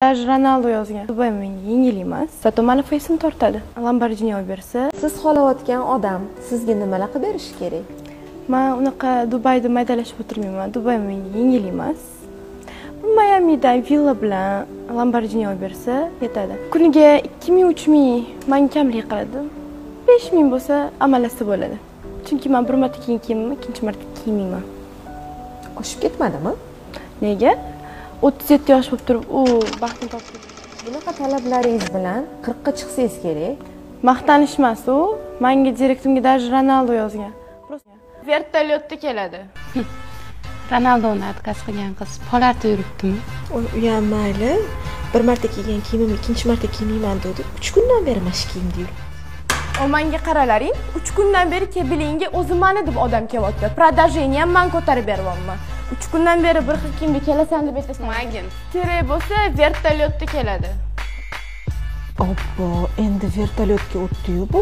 Даже Ronaldo yozgan. Menga yengil emas. Zato mani feysim tortadi. Lamborghini olib bersa, siz xohlayotgan odam sizga nimalar qilib berishi kerak men unaqa Dubayda maydalashib o'tirmayman. Dubay menga yengil emas. Mayamida villa bilan Lamborghini olib bersa, yetadi. Kuniga 2000 3000 menga kamlik qiladi. 5000 bo'lsa, amallasa bo'ladi. Chunki men bir marta kiygan kiyimimni ikkinchi marta kiymayman. oshib ketmadimi Nega? 37 yosh bo'lib turib, u baxtni topdi. bunaqa talablaringiz bilan qirqqa chiqsangiz kerak Maqtanish emas u. Menga direktimga даже Ronaldo yozgan. Vertolyotda keladi. ronaldoni отказ qilgan qiz polarda yuribdimi u ham mayli bir marta kiygan kiyimimni ikkinchi marta kiymayman degdi uch kundan beri mana shu kiyimda yuribdi O menga qaralaring, 3 kundan beri kebilingga o'zi mani deb odam kelyapti. Продажение ham men ko'tarib beryapman. 3 kundan beri bir xil kiyimda kelasan deb aytasan. magin Kerak bo'lsa vertolyotda keladi. obbo endi vertolyotga o'tdiyu bu